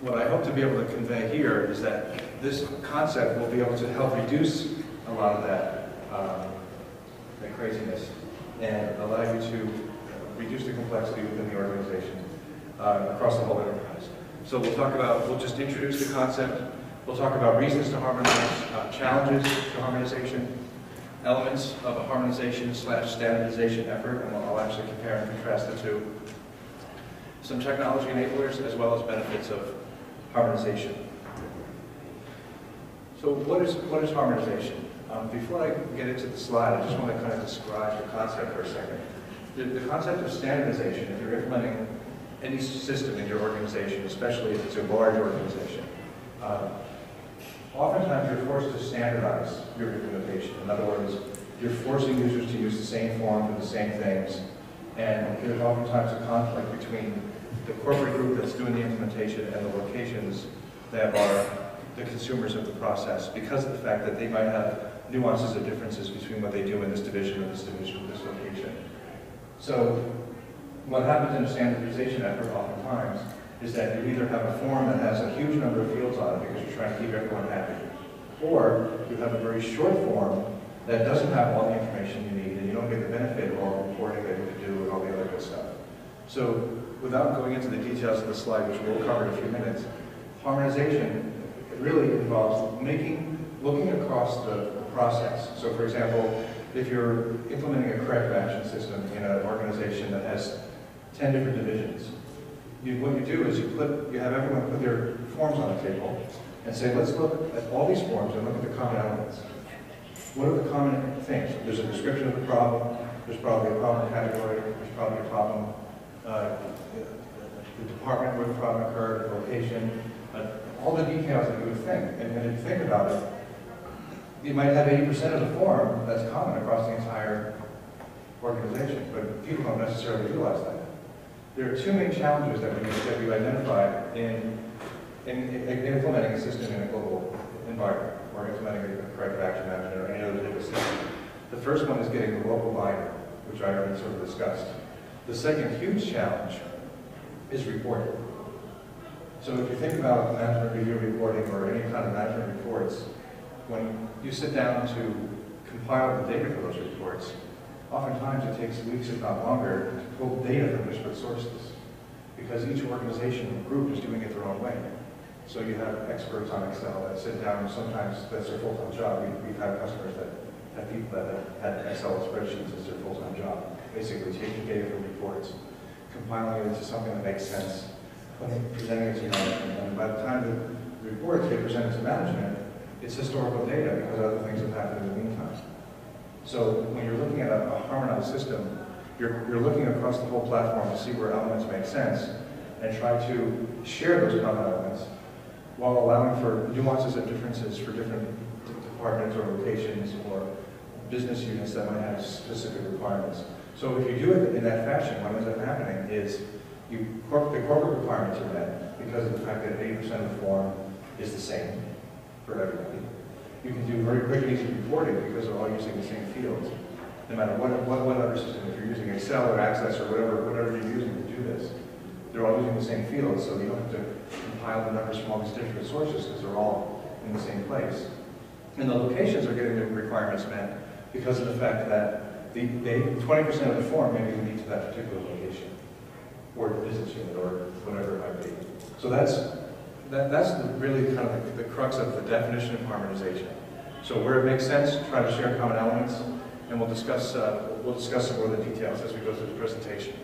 what I hope to be able to convey here is that this concept will be able to help reduce a lot of that, um, that craziness and allow you to reduce the complexity within the organization uh, across the whole enterprise. So we'll talk about, we'll just introduce the concept, we'll talk about reasons to harmonize, uh, challenges to harmonization, elements of a harmonization slash standardization effort, and I'll actually compare and contrast the two. Some technology enablers as well as benefits of harmonization. So what is, what is harmonization? Um, before I get into the slide, I just want to kind of describe the concept for a second. The, the concept of standardization, if you're implementing any system in your organization, especially if it's a large organization, uh, oftentimes you're forced to standardize your implementation. In other words, you're forcing users to use the same form for the same things, and there's oftentimes a conflict between the corporate group that's doing the implementation and the locations that are the consumers of the process because of the fact that they might have nuances or differences between what they do in this division or this division or this location. So what happens in a standardization effort oftentimes is that you either have a form that has a huge number of fields on it because you're trying to keep everyone happy, or you have a very short form that doesn't have all the information you need and you don't get the benefit of all the reporting that you could do and all the other good stuff. So without going into the details of the slide, which we'll cover in a few minutes, harmonization really involves making, looking across the, process. So for example, if you're implementing a corrective action system in an organization that has 10 different divisions, you, what you do is you put, you have everyone put their forms on the table and say, let's look at all these forms and look at the common elements. What are the common things? There's a description of the problem, there's probably a problem category, there's probably a problem, uh, the department where the problem occurred, the location, all the details that you would think. And when you think about it, you might have 80% of the form that's common across the entire organization, but people don't necessarily realize that. There are two main challenges that we, that we've identified in, in, in implementing a system in a global environment, or implementing a corrective action management or any other type of system. The first one is getting the local buy-in, which I already sort of discussed. The second huge challenge is reporting. So if you think about management review reporting or any kind of management reports, when you sit down to compile the data for those reports, oftentimes it takes weeks, if not longer, to pull data from disparate sources because each organization or group is doing it their own way. So you have experts on Excel that sit down, and sometimes that's their full-time job. We, we've had customers that have people that have had Excel spreadsheets as their full-time job, basically taking data from reports, compiling it into something that makes sense, putting, presenting it to management, and by the time the reports get presented to management, it's historical data because other things have happened in the meantime. So when you're looking at a, a harmonized system, you're, you're looking across the whole platform to see where elements make sense and try to share those common elements while allowing for nuances and differences for different departments or locations or business units that might have specific requirements. So if you do it in that fashion, what ends up happening is you, the corporate requirements are met because of the fact that 80% of the form is the same for everybody. You can do very quick and easy reporting because they're all using the same fields. No matter what, what, what other system, if you're using Excel or Access or whatever, whatever you're using to do this, they're all using the same fields, so you don't have to compile the numbers from all these different sources because they're all in the same place. And the locations are getting the requirements met because of the fact that the, they, 20% of the form may be unique to that particular location or business unit or whatever it might be. So that's, that, that's the, really kind of the, the crux of the definition of harmonization. So where it makes sense, try to share common elements, and we'll discuss, uh, we'll discuss some more of the details as we go through the presentation.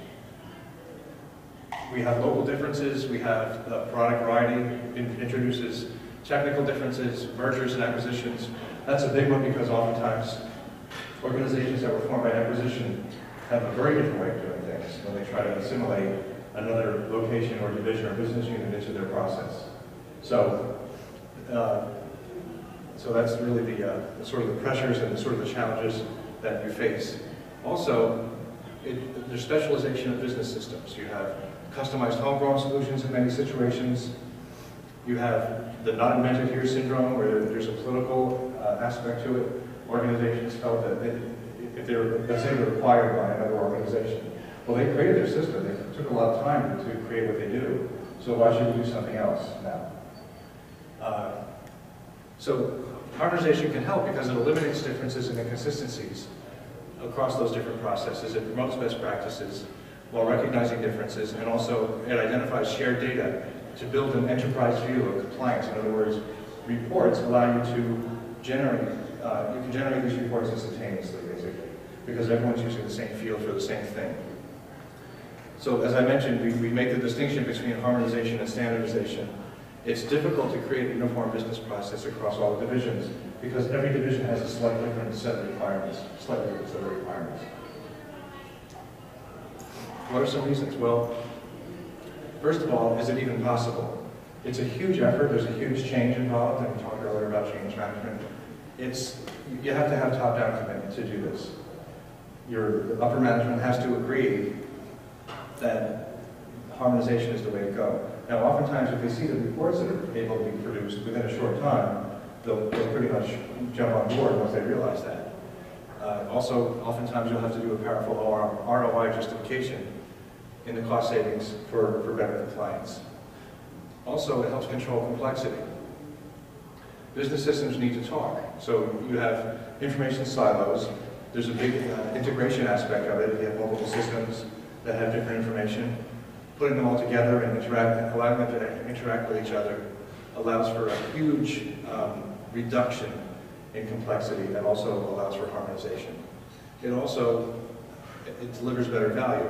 We have local differences, we have product variety, in, introduces technical differences, mergers and acquisitions. That's a big one because oftentimes organizations that were formed by acquisition have a very different way of doing things when they try to assimilate another location or division or business unit into their process. So, uh, so that's really the, uh, sort of the pressures and the sort of the challenges that you face. Also, it, there's specialization of business systems. You have customized homegrown solutions in many situations. You have the not invented here syndrome where there's a political uh, aspect to it. Organizations felt that they, if they're, let's say they're acquired by another organization, well, they created their system. They took a lot of time to create what they do. So why should we do something else now? Uh, so harmonization can help because it eliminates differences and inconsistencies across those different processes. It promotes best practices while recognizing differences, and also it identifies shared data to build an enterprise view of compliance. In other words, reports allow you to generate, uh, you can generate these reports instantaneously, basically, because everyone's using the same field for the same thing. So as I mentioned, we, we make the distinction between harmonization and standardization. It's difficult to create a uniform business process across all the divisions because every division has a slightly different set of requirements, slightly different set of requirements. What are some reasons? Well, first of all, is it even possible? It's a huge effort, there's a huge change involved, and we talked earlier about change management. It's, you have to have top-down commitment to do this. Your upper management has to agree that harmonization is the way to go. Now, oftentimes, if they see the reports that are able to be produced within a short time, they'll, they'll pretty much jump on board once they realize that. Uh, also, oftentimes, you'll have to do a powerful ROI justification in the cost savings for, for better compliance. Also, it helps control complexity. Business systems need to talk. So you have information silos. There's a big uh, integration aspect of it. You have multiple systems that have different information. Putting them all together and interact, allowing them to interact with each other allows for a huge um, reduction in complexity and also allows for harmonization. It also it delivers better value.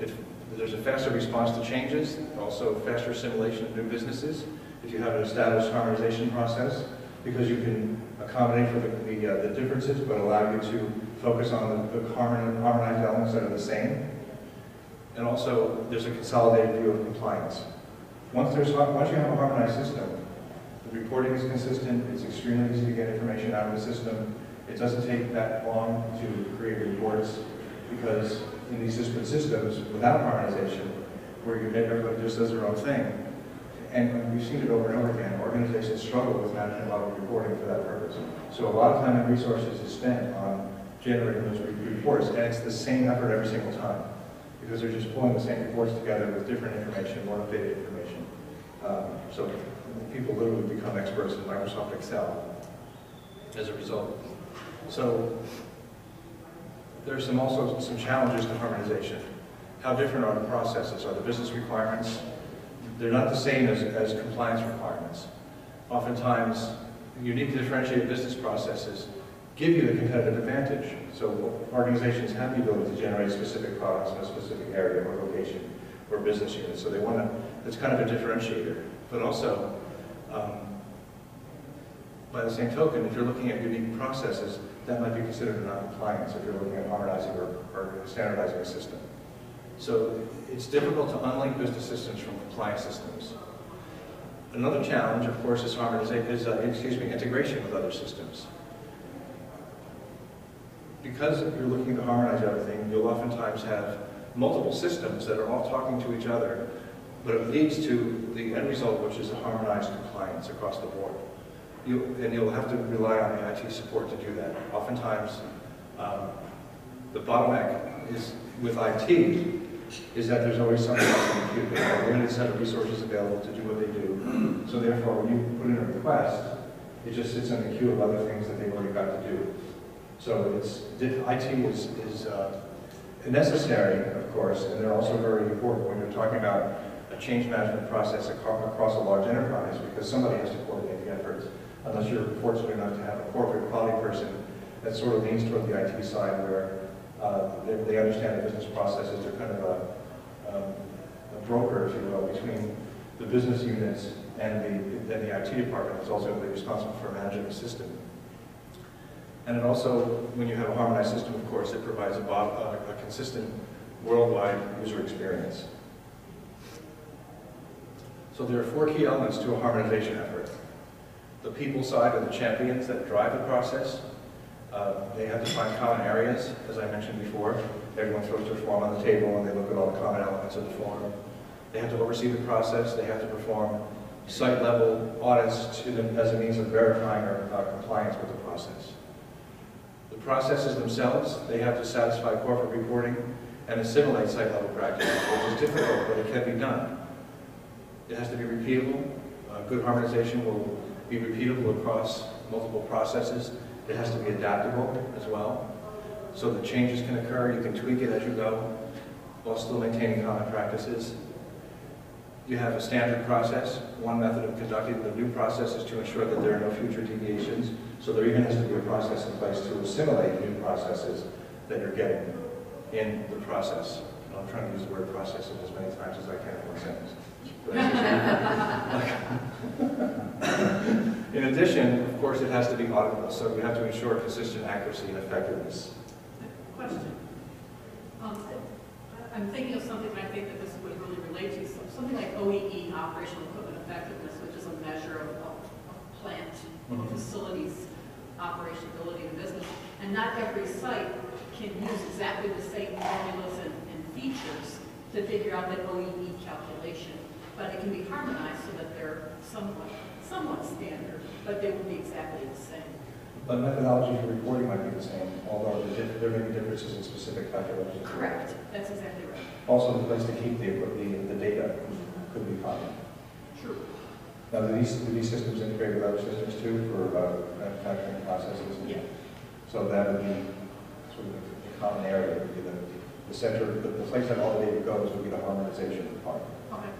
If there's a faster response to changes, also faster assimilation of new businesses. If you have an established harmonization process, because you can accommodate for the, the, uh, the differences, but allow you to focus on the, the harmonized elements that are the same. And also, there's a consolidated view of compliance. Once, there's, once you have a harmonized system, the reporting is consistent, it's extremely easy to get information out of the system, it doesn't take that long to create reports because in these disparate systems, without harmonization, where you everybody just does their own thing, and we've seen it over and over again, organizations struggle with management level reporting for that purpose. So a lot of time and resources is spent on generating those reports, and it's the same effort every single time because they're just pulling the same reports together with different information, more updated information. Um, so people literally become experts in Microsoft Excel as a result. So there's some also some challenges to harmonization. How different are the processes? Are the business requirements? They're not the same as, as compliance requirements. Oftentimes, unique differentiated business processes give you the competitive advantage. So organizations have the ability to generate specific products in a specific area or location or business unit. So they want to, it's kind of a differentiator. But also, um, by the same token, if you're looking at unique processes, that might be considered a non-compliance if you're looking at harmonizing or, or standardizing a system. So it's difficult to unlink business systems from compliance systems. Another challenge, of course, is is, uh, excuse me, integration with other systems because you're looking to harmonize everything, you'll oftentimes have multiple systems that are all talking to each other, but it leads to the end result, which is a harmonized compliance across the board. You, and you'll have to rely on the IT support to do that. Oftentimes, um, the bottleneck is with IT is that there's always something else in the queue. They have a limited set of resources available to do what they do. So therefore, when you put in a request, it just sits in the queue of other things that they've already got to do. So it's, IT is, is uh, necessary, of course, and they're also very important when you're talking about a change management process across a large enterprise because somebody has to coordinate the efforts unless you're fortunate enough to have a corporate quality person that sort of leans toward the IT side where they, they, understand the business processes. They're kind of a, um, a, broker, if you will, between the business units and the, and the IT department that's also responsible for managing the system. And it also, when you have a harmonized system, of course, it provides a, a consistent worldwide user experience. So there are four key elements to a harmonization effort. The people side are the champions that drive the process. Uh, they have to find common areas, as I mentioned before. Everyone throws their form on the table and they look at all the common elements of the form. They have to oversee the process. They have to perform site-level audits to them as a means of verifying our, compliance with the process The processes themselves, they have to satisfy corporate reporting and assimilate site-level practices, which is difficult, but it can be done. It has to be repeatable. Uh, Good harmonization will be repeatable across multiple processes. It has to be adaptable as well, so that changes can occur, you can tweak it as you go, while still maintaining common practices. You have a standard process. One method of conducting the new process is to ensure that there are no future deviations. So there even has to be a process in place to assimilate new processes that you're getting in the process. And I'm trying to use the word processes as many times as I can in one sentence. In addition, of course, it has to be auditable, so we have to ensure consistent accuracy and effectiveness. Question. Um, I'm thinking of something, I think that this would really relate to, some- something like OEE, operational equipment effectiveness, which is a measure of, of of plant or Mhm. facilities operationability of business. And not every site can use exactly the same formulas and, and features to figure out that OEE calculation. But it can be harmonized so that they're somewhat, somewhat standard, but they will be exactly the same. But methodology for reporting might be the same, although there dif- there may be differences in specific calculations. Correct. That's exactly right. Also, the place to keep the, the, the data could be common. True. Now, do these, do these systems integrate with other systems too for uh, manufacturing processes? Yeah. So that would be sort of the common area, would be the, the center, the, the place that all the data goes would be the harmonization part. Okay.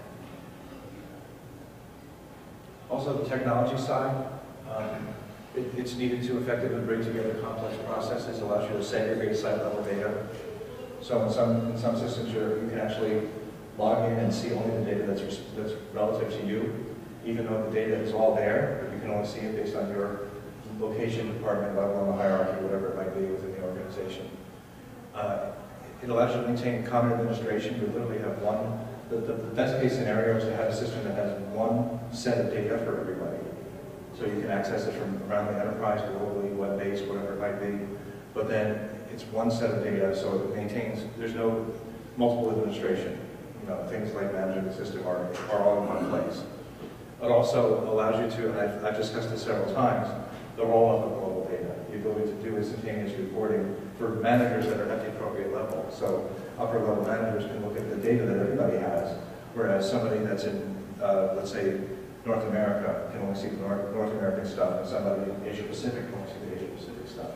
Also, the technology side, um, it, it's needed to effectively bring together complex processes, allows you to segregate site-level data. So in some, in some systems, you can actually log in and see only the data that's, that's relative to you, even though the data is all there, but you can only see it based on your location, department, level on the hierarchy, whatever it might be within the organization. Uh, It allows you to maintain common administration, you literally have one, the the best case scenario is to have a system that has one set of data for everybody. So you can access it from around the enterprise, globally, web-based, whatever it might be. But then it's one set of data, so it maintains, there's no multiple administration. You know, things like managing the system are, are all in one place. It also allows you to, and I've, I've discussed this several times, the roll-up of global data, the ability to do instantaneous reporting for managers that are at the appropriate level. So upper level managers can look at the data that everybody has, whereas somebody that's in, uh, let's say, North America can only see the North, North American stuff, and somebody in Asia Pacific can only see the Asia Pacific stuff.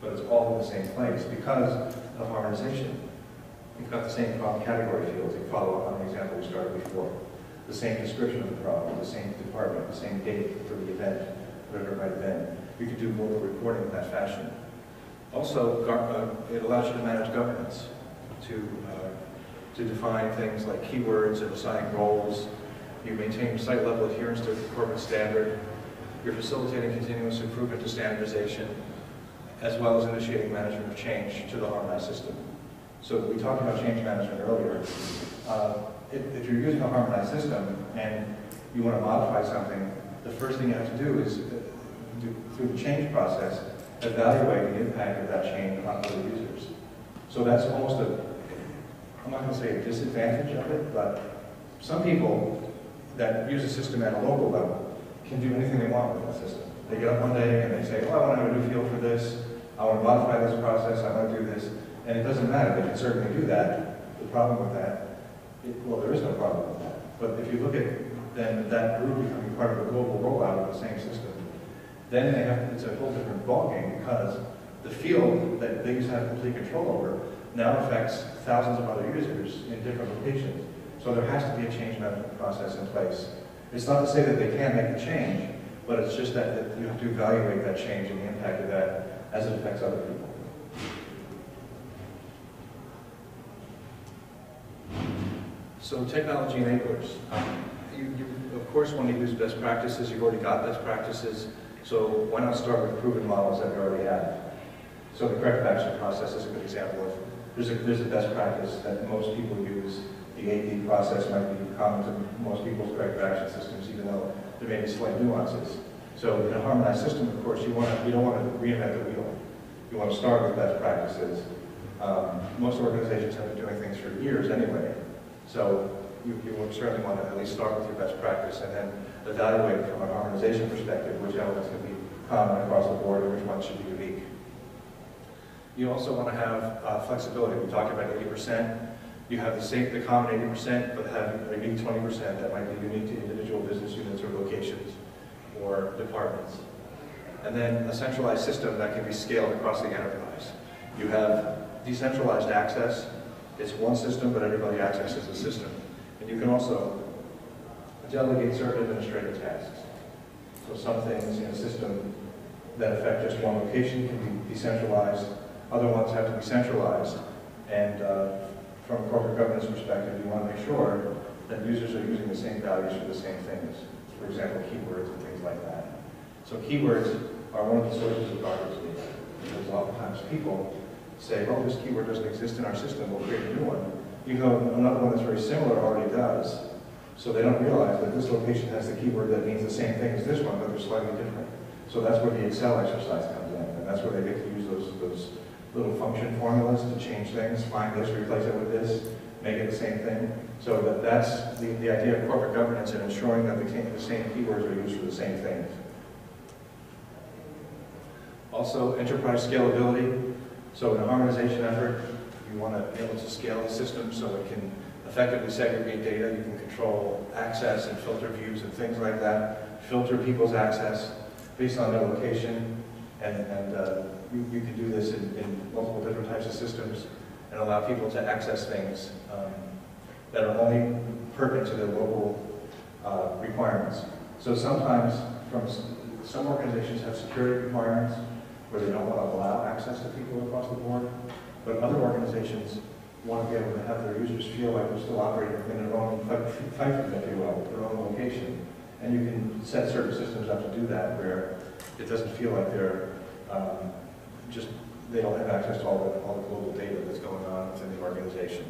But it's all in the same place because of harmonization. You've got the same problem category fields, you follow up on the example we started before. The same description of the problem, the same department, the same date for the event, whatever it might have been. You can do more reporting in that fashion. Also, uh, it allows you to manage governance, to, uh, to define things like keywords and assign roles. You maintain site-level adherence to the corporate standard. You're facilitating continuous improvement to standardization, as well as initiating management of change to the harmonized system. So we talked about change management earlier. Uh, If, if you're using a harmonized system and you want to modify something, the first thing you have to do is, uh, do- through the change process, evaluate the impact of that change on other users. So that's almost a, I'm not going to say a disadvantage of it, but some people that use a system at a local level can do anything they want with that system. They get up one day and they say, oh, I want to have a new field for this, I want to modify this process, I want to do this, and it doesn't matter, they can certainly do that. The problem with that, it- well, there is no problem with that. But if you look at then that group becoming part of a global rollout of the same system, then they have, it's a whole different ballgame because the field that they used to have complete control over now affects thousands of other users in different locations. So there has to be a change management process in place. It's not to say that they can't make the change, but it's just that, you have to evaluate that change and the impact of that as it affects other people. So technology enablers. You, you, of course, want to use best practices. You've already got best practices. So why not start with proven models that we already have? So the corrective action process is a good example of, there's a, there's a best practice that most people use. The 8D process might be common to most people's corrective action systems, even though there may be slight nuances. So in a harmonized system, of course, you want to, you don't want to reinvent the wheel. You want to start with best practices. Um, most organizations have been doing things for years anyway. So you, you certainly want to at least start with your best practice and then evaluate from an harmonization perspective which elements can be common across the board and which ones should be unique. You also want to have uh, flexibility. We talked about 80%. You have the same, the common eighty percent, but have a unique twenty percent that might be unique to individual business units or locations or departments. And then a centralized system that can be scaled across the enterprise. You have decentralized access. It's one system, but everybody accesses the system. And you can also delegate certain administrative tasks. So some things in a system that affect just one location can be decentralized. Other ones have to be centralized. And uh, from a corporate governance perspective, you want to make sure that users are using the same values for the same things. For example, keywords and things like that. So keywords are one of the sources of garbage data. Because oftentimes people say, well, this keyword doesn't exist in our system, we'll create a new one. Even though another one that's very similar already does. So they don't realize that this location has the keyword that means the same thing as this one, but they're slightly different. So that's where the Excel exercise comes in, and that's where they get to use those, those little function formulas to change things, find this, replace it with this, make it the same thing. So that, that's the, the idea of corporate governance and ensuring that the, the same keywords are used for the same things. Also, enterprise scalability. So in a harmonization effort, you want to be able to scale the system so it can effectively segregate data. You can control access and filter views and things like that. Filter people's access based on their location. And, and uh, you, you can do this in, in multiple different types of systems and allow people to access things um, that are only pertinent to their local uh, requirements. So sometimes, from some organizations have security requirements where they don't want to allow access to people across the board, but other organizations want to be able to have their users feel like they're still operating in their own fi- fiefdom, if you will, their own location. And you can set certain systems up to do that where it doesn't feel like they're um, just, they don't have access to all the, all the global data that's going on within the organization.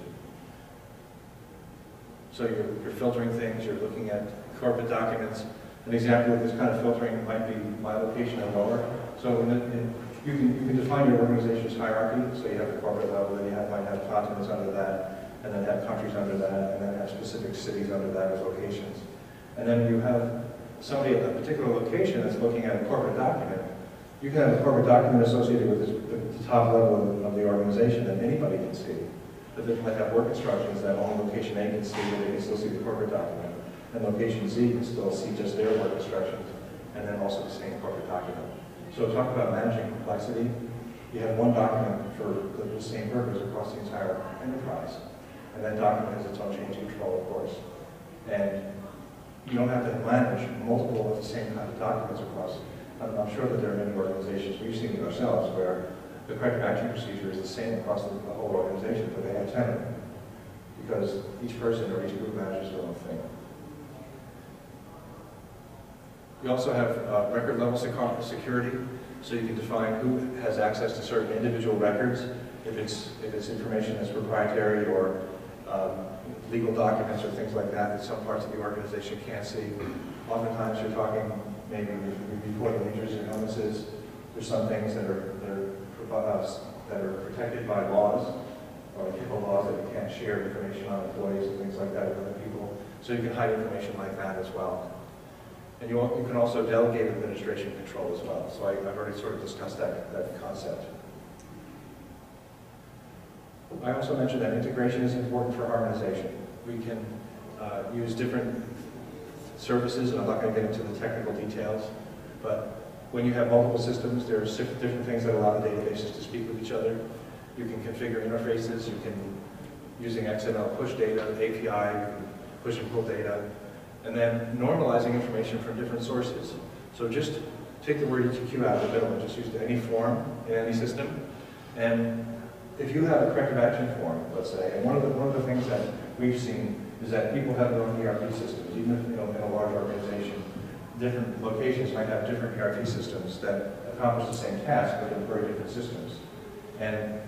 So you're, you're filtering things, you're looking at corporate documents. An example of this kind of filtering might be my location and lower. So in, the- in, you can, you can define your organization's hierarchy, so you have the corporate level, then you have, might have continents under that, and then have countries under that, and then have specific cities under that as locations. And then you have somebody at a particular location that's looking at a corporate document. You can have a corporate document associated with the, the top level of, the organization that anybody can see. But then you might have work instructions that only location A can see, but they can still see the corporate document. And location Z can still see just their work instructions, and then also the same corporate document. So talk about managing complexity. You have one document for the, the same purpose across the entire enterprise. And that document has its own change control, of course. And you don't have to manage multiple of the same kind of documents across. I'm, I'm sure that there are many organizations, we've seen it ourselves, where the corrective action procedure is the same across the, the whole organization, but they have ten of them. Because each person or each group manages their own thing. You also have uh, record level security, so you can define who has access to certain individual records, if it's, if it's information that's proprietary or um, legal documents or things like that that some parts of the organization can't see. Oftentimes, you're talking, maybe we we report the New Jersey illnesses, there's some things that are, that are, uh, that are protected by laws, or HIPAA laws that you can't share information on employees and things like that with other people. So you can hide information like that as well. And you, you can also delegate administration control as well. So I, I've already sort of discussed that, that concept. I also mentioned that integration is important for harmonization. We can uh, use different services, and I'm not going to get into the technical details, but when you have multiple systems, there are different things that allow the databases to speak with each other. You can configure interfaces, you can, using XML, push data, API, push and pull data, and then normalizing information from different sources. So just take the word ETQ out of the middle and just use any form in any system. And if you have a corrective action form, let's say, and one of the, one of the things that we've seen is that people have their own ERP systems, even if, you know, in a large organization, different locations might have different ERP systems that accomplish the same task, but in very different systems. And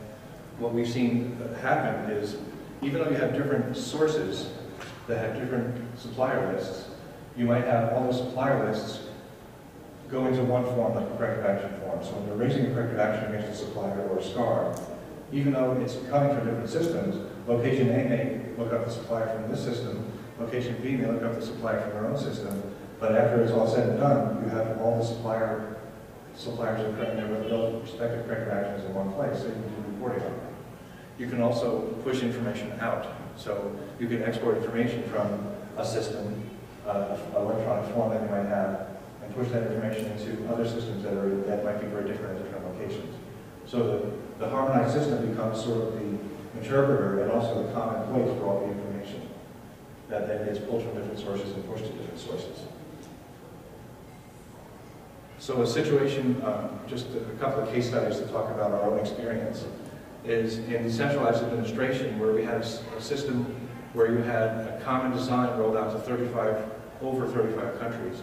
what we've seen happen is, even though you have different sources that have different supplier lists, you might have all the supplier lists go into one form, like a corrective action form. So when you're raising a corrective action against a supplier or a SCAR, even though it's coming from different systems, location A may look up the supply from this system, location B may look up the supply from their own system, but after it's all said and done, you have all the supplier, suppliers of their respective corrective actions in one place, so you can do reporting on them. You can also push information out So you can export information from a system, uh, an electronic form that you might have, and push that information into other systems that are, that might be very different at different locations. So the, the harmonized system becomes sort of the interpreter and also the common place for all the information that then gets pulled from different sources and pushed to different sources. So a situation, um, just a couple of case studies to talk about our own experience, is in decentralized administration where we had a system where you had a common design rolled out to 35, over 35 countries.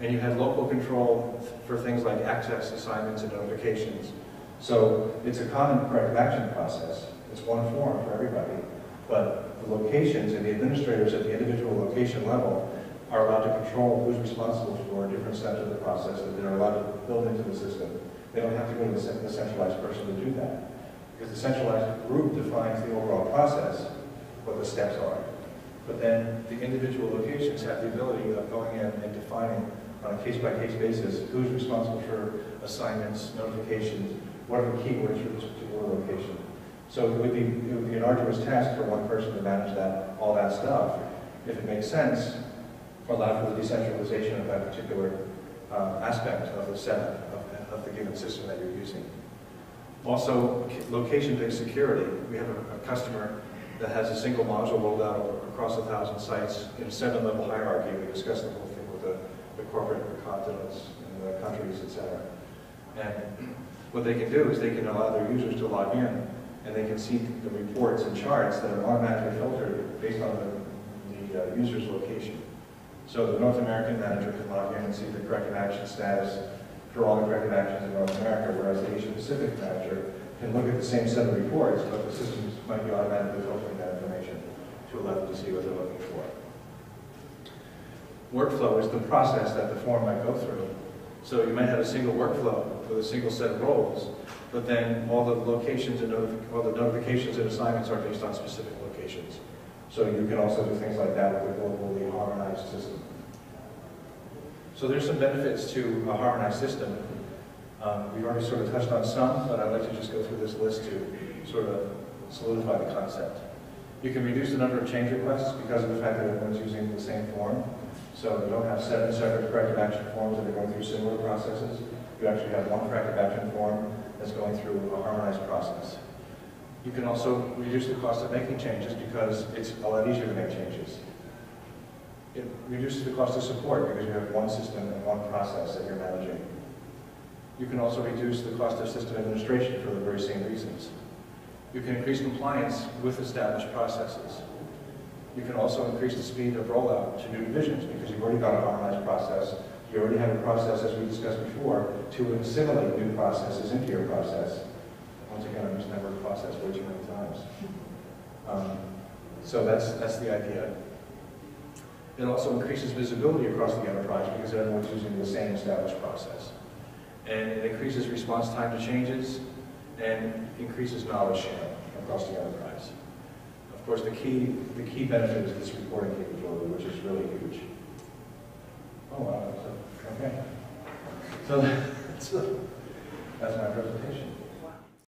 And you had local control for things like access, assignments, and notifications. So it's a common corrective action process. It's one form for everybody. But the locations and the administrators at the individual location level are allowed to control who's responsible for different steps of the process that they're allowed to build into the system. They don't have to go to the centralized person to do that. Because the centralized group defines the overall process, what the steps are. But then the individual locations have the ability of going in and defining on a case-by-case basis who's responsible for assignments, notifications, what are the keywords for this particular location. So it would be, it would be an arduous task for one person to manage that, all that stuff. If it makes sense, allow for the decentralization of that particular uh, aspect of the setup of, of the given system that you're using. Also, location-based security. We have a, a customer that has a single module rolled out across a thousand sites in a seven-level hierarchy. We discussed the whole thing with the, the corporate the continents and the countries, et cetera. And what they can do is they can allow their users to log in and they can see the reports and charts that are automatically filtered based on the, the uh, user's location. So the North American manager can log in and see the corrective action status for all the corrective actions in North America, whereas the Asia Pacific manager can look at the same set of reports, but the systems might be automatically filtering that information to allow them to see what they're looking for. Workflow is the process that the form might go through. So you might have a single workflow with a single set of roles, but then all the locations and all the notifications and assignments are based on specific locations. So you can also do things like that with a globally harmonized system. So there's some benefits to a harmonized system. Um, we've already sort of touched on some, but I'd like to just go through this list to sort of solidify the concept. You can reduce the number of change requests because of the fact that everyone's using the same form. So you don't have seven separate corrective action forms that are going through similar processes. You actually have one corrective action form that's going through a harmonized process. You can also reduce the cost of making changes because it's a lot easier to make changes. It reduces the cost of support because you have one system and one process that you're managing. You can also reduce the cost of system administration for the very same reasons. You can increase compliance with established processes. You can also increase the speed of rollout to new divisions because you've already got a harmonized process. You already have a process, as we discussed before, to assimilate new processes into your process. Once again, I'm that word process way too many times. Um, so that's, that's the idea. It also increases visibility across the enterprise because everyone's using the same established process. And it increases response time to changes and increases knowledge sharing across the enterprise. Of course, the key, the key benefit is this reporting capability, which is really huge. Oh, wow, okay. So that's, that's my presentation.